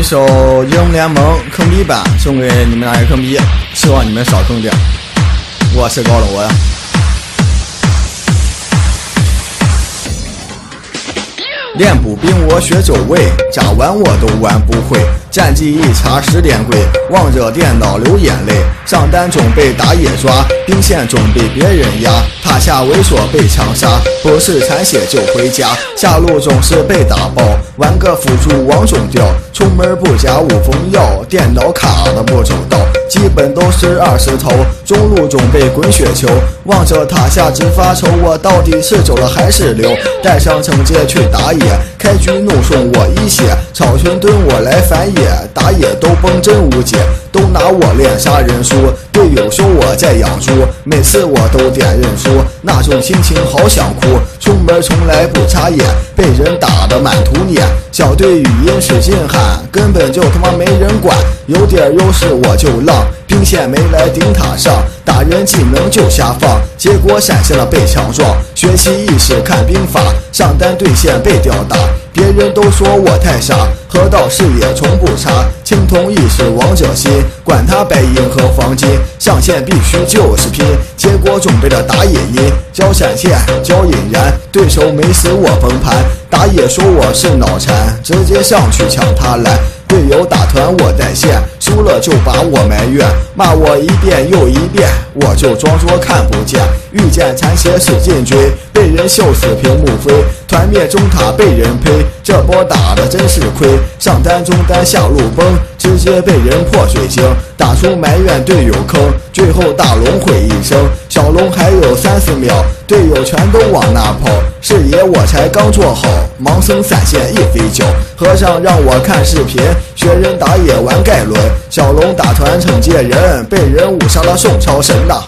一首《英雄联盟》坑逼版送给你们那些坑逼，希望你们少坑点。我是高冷文。练补兵我学走位，咋玩我都玩不会。战绩一查十点鬼，望着电脑流眼泪。上单总被打野抓，兵线总被别人压，塔下猥琐被枪杀，不是残血就回家。下路总是被打爆，玩个辅助王总掉。出门不加五风药，电脑卡的不走道，基本都是二十头。中路总被滚雪球，望着塔下直发愁，我到底是走了还是留？带上惩戒去打野。开局怒送我一血，草群蹲我来反野，打野都崩真无解，都拿我练杀人书，队友说我在养猪，每次我都点认输，那种心情好想哭。出门从来不插眼，被人打得满图脸，小队语音使劲喊，根本就他妈没人管，有点优势我就浪，兵线没来顶塔上，打人技能就瞎放，结果闪现了被强壮，学习意识看兵法，上单对线被吊打。别人都说我太傻，河道视野从不差，青铜意识王者心，管他白银和黄金，上线必须就是拼，结果准备了打野音，交闪现，交引燃，对手没死我崩盘，打野说我是脑残，直接上去抢他蓝，队友打团我带线，输了就把我埋怨，骂我一遍又一遍，我就装作看不见，遇见残血使劲追，被人秀死屏幕飞。团灭中塔被人呸，这波打的真是亏。上单中单下路崩，直接被人破水晶。打出埋怨队友坑，最后大龙毁一生。小龙还有三四秒，队友全都往那跑。视野我才刚做好，盲僧闪现一飞脚。和尚让我看视频，学人打野玩盖伦。小龙打团惩戒人，被人五杀了宋超神呐。